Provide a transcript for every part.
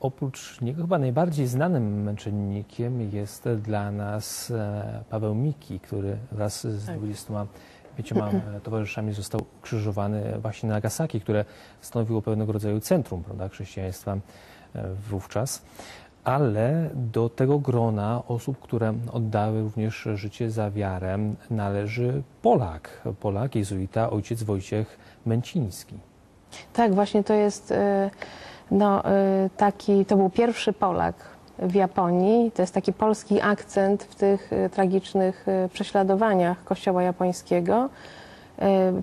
oprócz niego chyba najbardziej znanym męczennikiem jest dla nas e, Paweł Miki, który wraz z 25 e, towarzyszami został ukrzyżowany właśnie na Nagasaki, które stanowiło pewnego rodzaju centrum prawda, chrześcijaństwa e, wówczas. Ale do tego grona osób, które oddały również życie za wiarę, należy Polak, Polak, jezuita, ojciec Wojciech Męciński. Tak, właśnie to jest e, no, e, taki, to był pierwszy Polak w Japonii. To jest taki polski akcent w tych e, tragicznych prześladowaniach Kościoła japońskiego,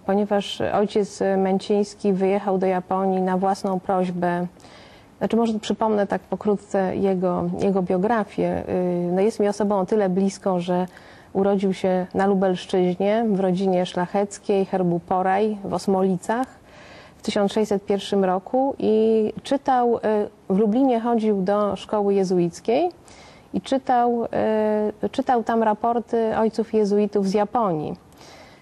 ponieważ ojciec Męciński wyjechał do Japonii na własną prośbę. Znaczy, może przypomnę tak pokrótce jego, jego biografię. No, jest mi osobą o tyle bliską, że urodził się na Lubelszczyźnie w rodzinie szlacheckiej, herbu Poraj w Osmolicach. 1601 roku i czytał, e, w Lublinie chodził do szkoły jezuickiej i czytał, e, czytał tam raporty ojców jezuitów z Japonii.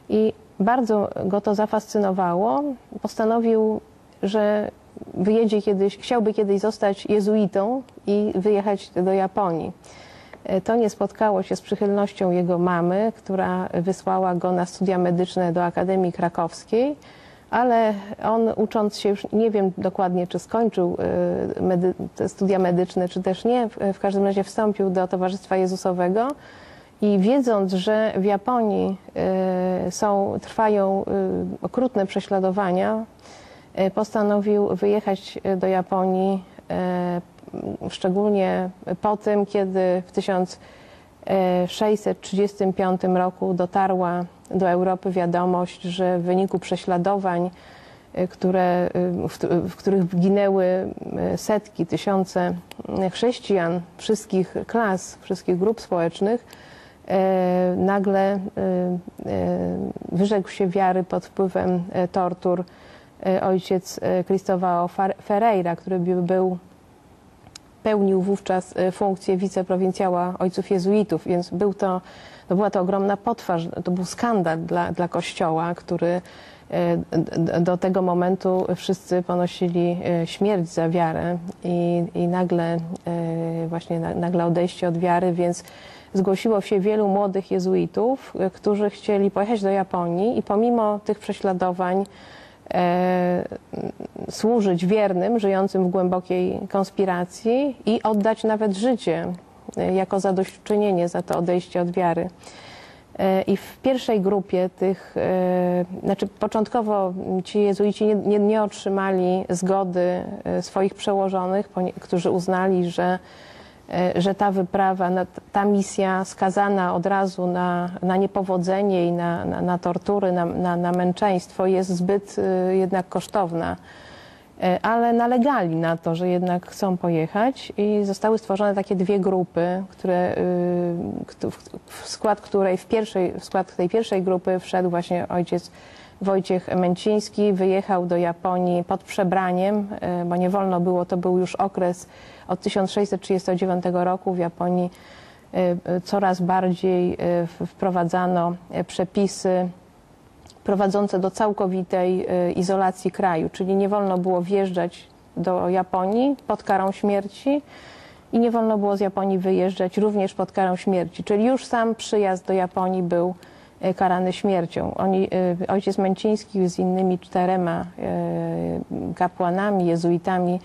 I bardzo go to zafascynowało. Postanowił, że wyjedzie kiedyś, chciałby kiedyś zostać jezuitą i wyjechać do Japonii. E, to nie spotkało się z przychylnością jego mamy, która wysłała go na studia medyczne do Akademii Krakowskiej ale on ucząc się już nie wiem dokładnie, czy skończył y, medy studia medyczne, czy też nie, w każdym razie wstąpił do Towarzystwa Jezusowego i wiedząc, że w Japonii y, są, trwają y, okrutne prześladowania, postanowił wyjechać do Japonii, szczególnie po tym, kiedy w 1635 roku dotarła do Europy wiadomość, że w wyniku prześladowań, y, które, y, w, w których ginęły y, setki, tysiące chrześcijan wszystkich klas, wszystkich grup społecznych, nagle wyrzekł się wiary pod wpływem tortur ojciec Cristóvão Ferreira, który był pełnił wówczas funkcję wiceprowincjała ojców jezuitów, więc był to to była to ogromna potwarz, to był skandal dla, dla Kościoła, który e, do tego momentu wszyscy ponosili e, śmierć za wiarę i, i nagle właśnie nagle odejście od wiary, więc zgłosiło się wielu młodych jezuitów, którzy chcieli pojechać do Japonii i pomimo tych prześladowań służyć wiernym, żyjącym w głębokiej konspiracji i oddać nawet życie jako zadośćuczynienie za to odejście od wiary. E, I w pierwszej grupie tych, e, znaczy początkowo ci jezuici nie, nie, nie otrzymali zgody e, swoich przełożonych, którzy uznali, że, że ta wyprawa, ta misja skazana od razu na, na niepowodzenie i na, na, na tortury, na, na, na męczeństwo jest zbyt jednak kosztowna. E, ale nalegali na to, że jednak chcą pojechać i zostały stworzone takie dwie grupy, które, y, w skład której w, pierwszej, w skład tej pierwszej grupy wszedł właśnie ojciec Wojciech Męciński, wyjechał do Japonii pod przebraniem, e, bo nie wolno było, to był już okres od 1639 roku. W Japonii e, coraz bardziej wprowadzano przepisy prowadzące do całkowitej y, izolacji kraju, czyli nie wolno było wjeżdżać do Japonii pod karą śmierci i nie wolno było z Japonii wyjeżdżać również pod karą śmierci, czyli już sam przyjazd do Japonii był y, karany śmiercią. Oni, y, ojciec Męciński z innymi czterema kapłanami, jezuitami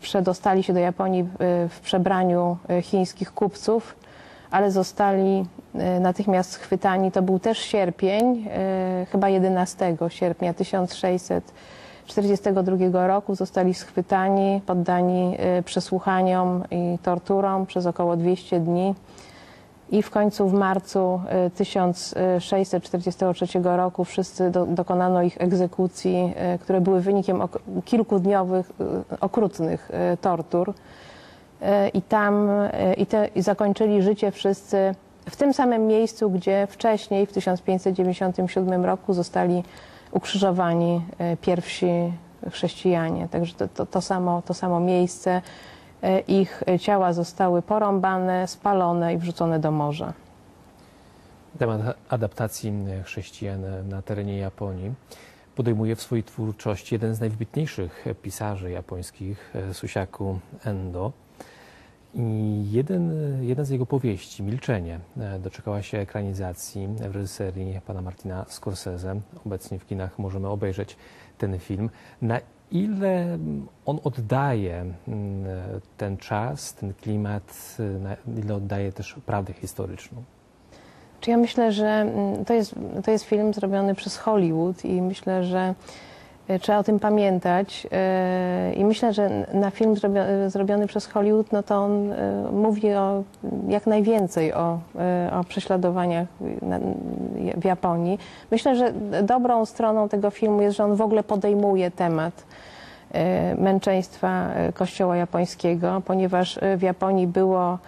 przedostali się do Japonii w przebraniu chińskich kupców, ale zostali natychmiast schwytani. To był też sierpień, e, chyba 11 sierpnia 1642 roku. Zostali schwytani, poddani e, przesłuchaniom i torturom przez około 200 dni. I w końcu w marcu 1643 roku wszyscy do, dokonano ich egzekucji, które były wynikiem ok kilkudniowych, okrutnych tortur. I tam i, te, i zakończyli życie wszyscy w tym samym miejscu, gdzie wcześniej, w 1597 roku, zostali ukrzyżowani e, pierwsi chrześcijanie. Także to, to, to, samo, to samo miejsce. E, ich ciała zostały porąbane, spalone i wrzucone do morza. Temat adaptacji chrześcijan na terenie Japonii. podejmuje w swojej twórczości jeden z najwybitniejszych pisarzy japońskich, e, Susiaku Endo. I jeden, jedna z jego powieści, Milczenie, e, doczekała się ekranizacji w reżyserii pana Martina Scorsese. Obecnie w kinach możemy obejrzeć ten film. Na ile on oddaje mm, ten czas, ten klimat, na ile oddaje też prawdę historyczną? Czy ja myślę, że mm, to jest, to jest film zrobiony przez Hollywood i myślę, że e, trzeba o tym pamiętać. E, I myślę, że na film zrobiony przez Hollywood, no to on e, mówi o jak najwięcej o, o prześladowaniach w Japonii. Myślę, że dobrą stroną tego filmu jest, że on w ogóle podejmuje temat męczeństwa kościoła japońskiego, ponieważ w Japonii było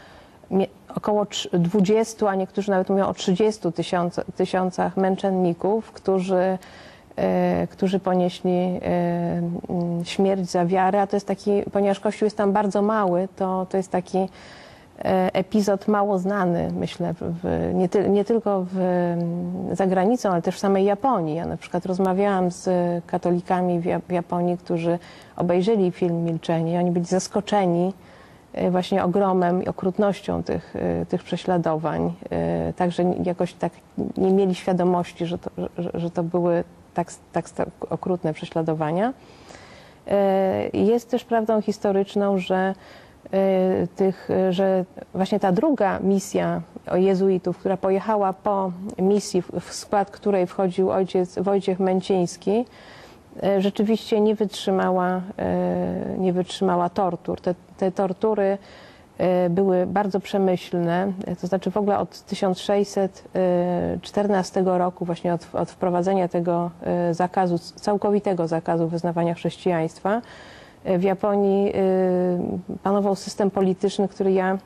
około 20, a niektórzy nawet mówią o 30 tysiąc, tysiącach męczenników, którzy, e, którzy ponieśli e, mm, śmierć za wiarę, a to jest taki, ponieważ Kościół jest tam bardzo mały, to, to jest taki e, epizod mało znany, myślę, w, nie, ty, nie, tylko w, za granicą, ale też w samej Japonii. Ja na przykład rozmawiałam z katolikami w, Japonii, którzy obejrzeli film Milczenie i oni byli zaskoczeni, E, właśnie ogromem i okrutnością tych, e, tych prześladowań. E, także jakoś tak nie mieli świadomości, że to, że, że to były tak, tak okrutne prześladowania. Jest też prawdą historyczną, że, tych, że właśnie ta druga misja jezuitów, która pojechała po misji, w skład której wchodził ojciec Wojciech Męciński, E, rzeczywiście nie wytrzymała, e, nie wytrzymała tortur. Te, te tortury e, były bardzo przemyślne, to znaczy w ogóle od 1614 roku, właśnie od, od wprowadzenia tego zakazu, całkowitego zakazu wyznawania chrześcijaństwa, w Japonii panował system polityczny, który ja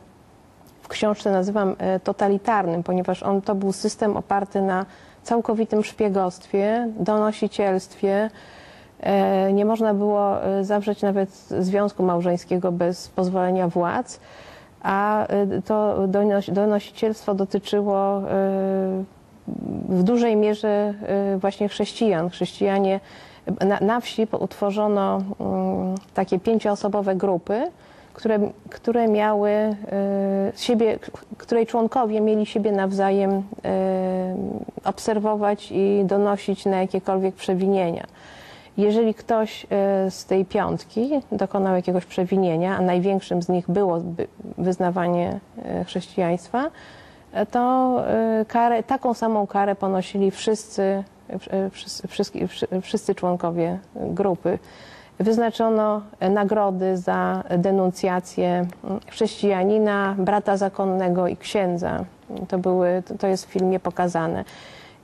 w książce nazywam totalitarnym, ponieważ on to był system oparty na całkowitym szpiegostwie, donosicielstwie, nie można było e, zawrzeć nawet związku małżeńskiego bez pozwolenia władz, a e, to donosicielstwo dotyczyło w dużej mierze właśnie chrześcijan. Chrześcijanie na, na wsi utworzono mm, takie pięcioosobowe grupy, które, które miały siebie, której członkowie mieli siebie nawzajem obserwować i donosić na jakiekolwiek przewinienia. Jeżeli ktoś e, z tej piątki dokonał jakiegoś przewinienia, a największym z nich było wyznawanie e, chrześcijaństwa, e, to karę, taką samą karę ponosili wszyscy, wszyscy, wszyscy członkowie grupy. Wyznaczono nagrody za denuncjację chrześcijanina, brata zakonnego i księdza. To, były, to jest w filmie pokazane.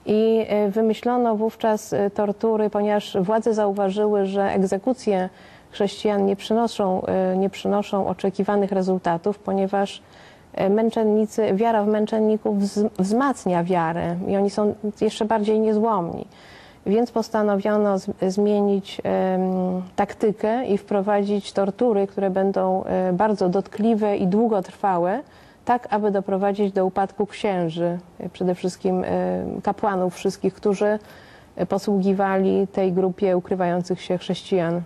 I e, wymyślono wówczas e, tortury, ponieważ władze zauważyły, że egzekucje chrześcijan nie przynoszą, e, nie przynoszą oczekiwanych rezultatów, ponieważ męczennicy, wiara w męczenników wzmacnia wiarę i oni są jeszcze bardziej niezłomni. Więc postanowiono zmienić taktykę i wprowadzić tortury, które będą bardzo dotkliwe i długotrwałe, tak aby doprowadzić do upadku księży, przede wszystkim e, kapłanów wszystkich, którzy posługiwali tej grupie ukrywających się chrześcijan.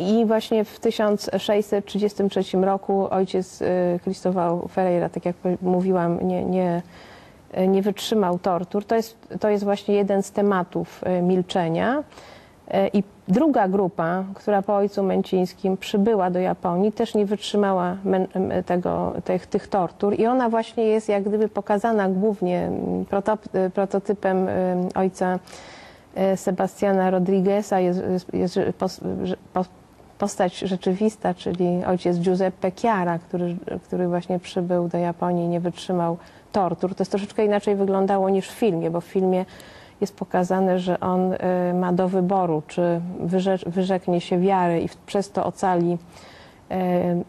I właśnie w 1633 roku ojciec Cristobal e, Ferreira, tak jak mówiłam, nie, nie, nie wytrzymał tortur. To jest, to jest właśnie jeden z tematów e, milczenia. E, I druga grupa, która po ojcu Męcińskim przybyła do Japonii, też nie wytrzymała tego, tych, tych tortur i ona właśnie jest jak gdyby pokazana głównie prototypem ojca e, Sebastiana Rodrigueza, jest, jest, postać rzeczywista, czyli ojciec Giuseppe Chiara, który, który właśnie przybył do Japonii i nie wytrzymał tortur. To jest troszeczkę inaczej wyglądało niż w filmie, bo w filmie jest pokazane, że on y, ma do wyboru, czy wyrzeknie się wiary i przez to ocali, y,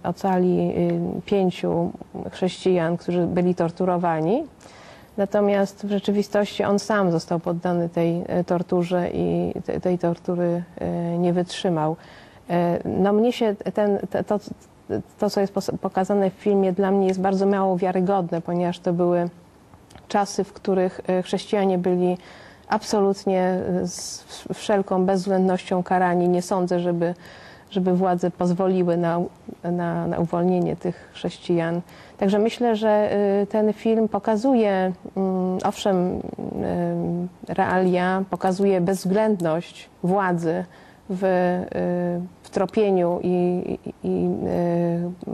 ocali y, pięciu chrześcijan, którzy byli torturowani. Natomiast w rzeczywistości on sam został poddany tej torturze i tej tortury nie wytrzymał. No mnie się ten, to, to, co jest pokazane w filmie, dla mnie jest bardzo mało wiarygodne, ponieważ to były czasy, w których chrześcijanie byli absolutnie z wszelką bezwzględnością karani. Nie sądzę, żeby, żeby władze pozwoliły na, na, na uwolnienie tych chrześcijan. Także myślę, że y, ten film pokazuje, mm, owszem, y, realia, pokazuje bezwzględność władzy w, w tropieniu i, i, i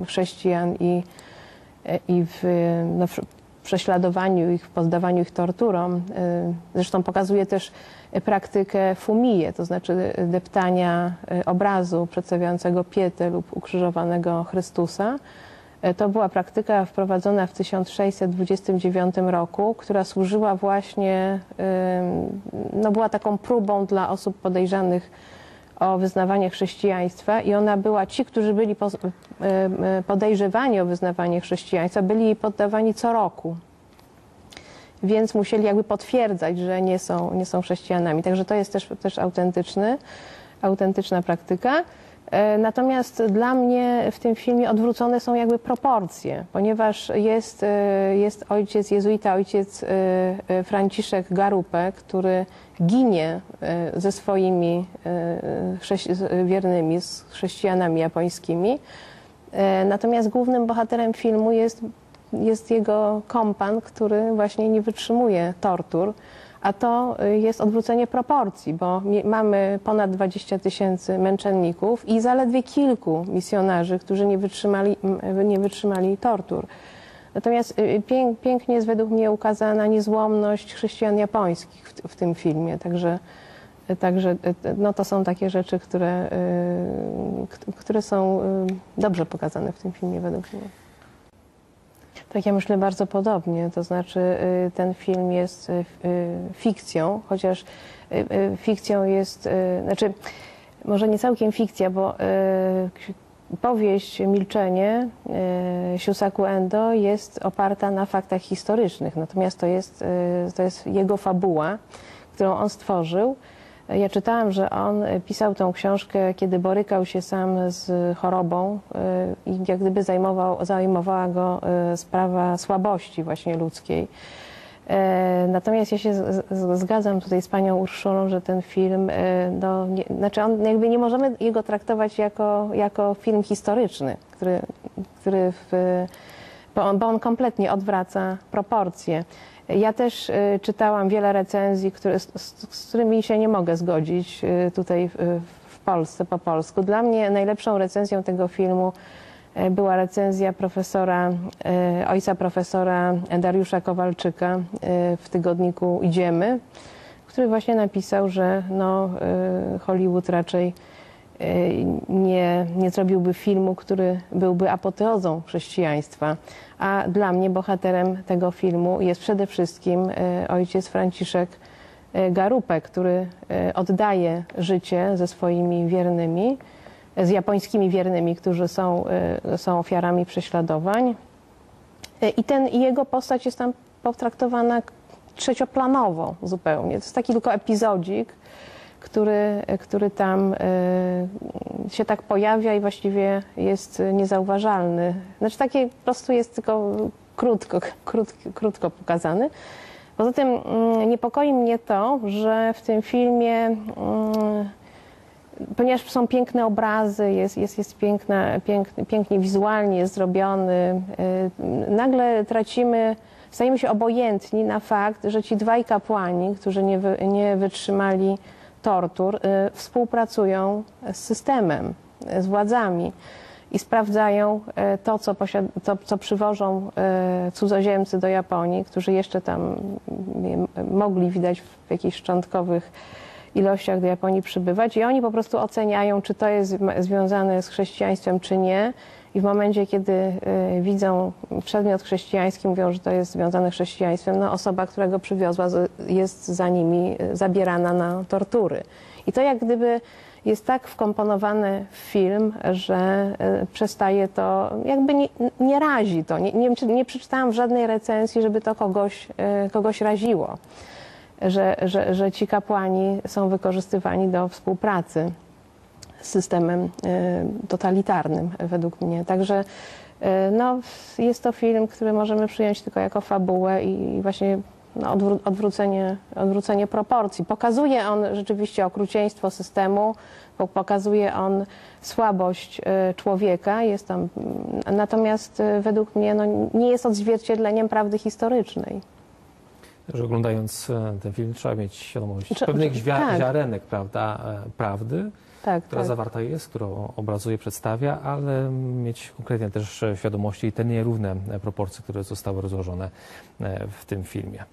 chrześcijan i, i w, no, w prześladowaniu ich, poddawaniu ich torturom. Zresztą pokazuje też praktykę fumije, to znaczy deptania obrazu przedstawiającego Pietę lub ukrzyżowanego Chrystusa. E, to była praktyka wprowadzona w 1629 roku, która służyła właśnie, no była taką próbą dla osób podejrzanych o wyznawanie chrześcijaństwa i ona była, ci, którzy byli podejrzewani o wyznawanie chrześcijaństwa, byli poddawani co roku. Więc musieli jakby potwierdzać, że nie są, nie są chrześcijanami. Także to jest też, też autentyczny, autentyczna praktyka. E, natomiast dla mnie w tym filmie odwrócone są jakby proporcje, ponieważ jest, e, jest ojciec jezuita, ojciec e, Franciszek Garupek, który ginie ze swoimi wiernymi, z chrześcijanami japońskimi. Natomiast głównym bohaterem filmu jest, jest jego kompan, który właśnie nie wytrzymuje tortur a to y, jest odwrócenie proporcji, bo mamy ponad 20 tysięcy męczenników i zaledwie kilku misjonarzy, którzy nie wytrzymali, nie wytrzymali tortur. Natomiast y, pięknie jest według mnie ukazana niezłomność chrześcijan japońskich w, w tym filmie, także, także no to są takie rzeczy, które, y, które są dobrze pokazane w tym filmie według mnie. Tak, ja myślę bardzo podobnie. To znaczy, y, ten film jest y, y, fikcją, chociaż fikcją jest, znaczy, może nie całkiem fikcja, bo powieść Milczenie Siusaku Endo jest oparta na faktach historycznych, natomiast to jest, to jest jego fabuła, którą on stworzył. Ja czytałam, że on pisał tą książkę, kiedy borykał się sam z chorobą y, i jak gdyby zajmował, zajmowała go y, sprawa słabości właśnie ludzkiej. E, natomiast ja się zgadzam tutaj z panią Urszulą, że ten film, y, no, nie, znaczy on jakby nie możemy jego traktować jako, jako film historyczny, który, który w, bo, on, bo on kompletnie odwraca proporcje. Ja też y, czytałam wiele recenzji, które, z, z, którymi się nie mogę zgodzić y, tutaj w, w Polsce po polsku. Dla mnie najlepszą recenzją tego filmu y, była recenzja profesora, ojca profesora Dariusza Kowalczyka w tygodniku Idziemy, który właśnie napisał, że no, Hollywood raczej nie, nie zrobiłby filmu, który byłby apoteozą chrześcijaństwa. A dla mnie bohaterem tego filmu jest przede wszystkim e, ojciec Franciszek e, Garupek, który oddaje życie ze swoimi wiernymi, z japońskimi wiernymi, którzy są, są ofiarami prześladowań. I, ten, jego postać jest tam potraktowana trzecioplanowo zupełnie. To jest taki tylko epizodzik, który, który tam y, się tak pojawia i właściwie jest niezauważalny. Znaczy taki po prostu jest tylko krótko, krótko, krótko pokazany. Poza tym mm, niepokoi mnie to, że w tym filmie, mm, ponieważ są piękne obrazy, jest, jest, jest piękna, piękny, pięknie wizualnie jest zrobiony, y, nagle tracimy, stajemy się obojętni na fakt, że ci dwaj kapłani, którzy nie, nie wytrzymali tortur y, współpracują z systemem, z władzami i sprawdzają y, to, co, to, co przywożą y, cudzoziemcy do Japonii, którzy jeszcze tam mogli widać w jakichś szczątkowych ilościach do Japonii przybywać i oni po prostu oceniają, czy to jest związane z chrześcijaństwem, czy nie i w momencie, kiedy y, widzą przedmiot chrześcijański, mówią, że to jest związane z chrześcijaństwem, no osoba, która go przywiozła, jest za nimi y, zabierana na tortury. I to jak gdyby jest tak wkomponowane w film, że y, przestaje to, jakby nie, nie razi to. Nie, nie, nie przeczytałam w żadnej recenzji, żeby to kogoś, kogoś raziło, że, że, że ci kapłani są wykorzystywani do współpracy systemem y, totalitarnym według mnie. Także y, no, jest to film, który możemy przyjąć tylko jako fabułę i właśnie no, odwró- odwrócenie, odwrócenie proporcji. Pokazuje on rzeczywiście okrucieństwo systemu, po- pokazuje on słabość y, człowieka, jest tam, natomiast według mnie no, nie jest odzwierciedleniem prawdy historycznej. Że oglądając e, ten film trzeba mieć świadomość Czy- pewnych tak. ziarenek prawda, e, prawdy, Tak, która tak. zawarta jest, którą obrazuje, przedstawia, ale mieć konkretnie też świadomości te nierówne proporcje, które zostały rozłożone e, w tym filmie.